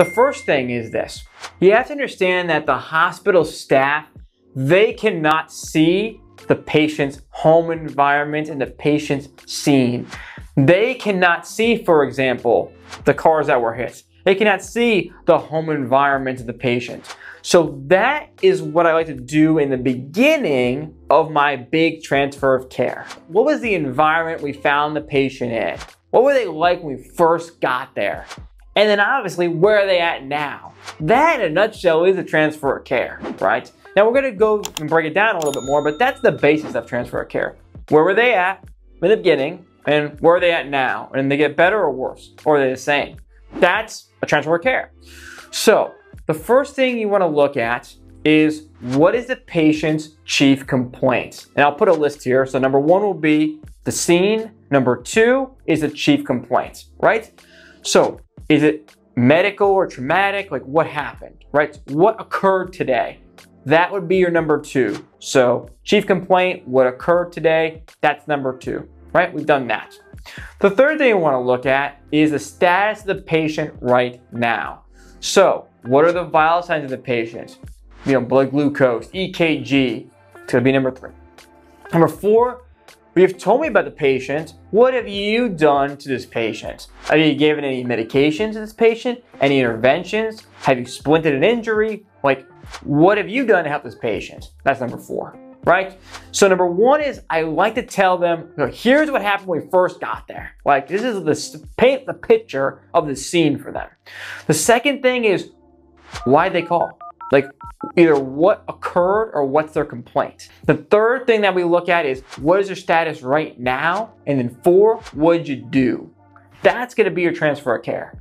The first thing is this. You have to understand that the hospital staff, they cannot see the patient's home environment and the patient's scene. They cannot see, for example, the cars that were hit. They cannot see the home environment of the patient. So that is what I like to do in the beginning of my big transfer of care. What was the environment we found the patient in? What were they like when we first got there? And then obviously, where are they at now? That in a nutshell is a transfer of care, right? Now we're gonna go and break it down a little bit more, but that's the basis of transfer of care. Where were they at in the beginning and where are they at now? And they get better or worse? Or are they the same? That's a transfer of care. So the first thing you wanna look at is what is the patient's chief complaint? And I'll put a list here. So number one will be the scene. Number two is the chief complaint, right? So is it medical or traumatic? Like what happened, right? What occurred today? That would be your number two. So chief complaint, what occurred today, that's number two, right? We've done that. The third thing you want to look at is the status of the patient right now. So what are the vital signs of the patient? You know, blood glucose, EKG, it's gonna be number three. Number four, you've told me about the patient. What have you done to this patient? Have you given any medications to this patient? Any interventions? Have you splinted an injury? Like, what have you done to help this patient? That's number four, right? So number one is I like to tell them, here's what happened when we first got there. Like, this is the paint the picture of the scene for them. The second thing is why they call. Like either what occurred or what's their complaint. The third thing that we look at is what is your status right now? And then four, what did you do? That's gonna be your transfer of care.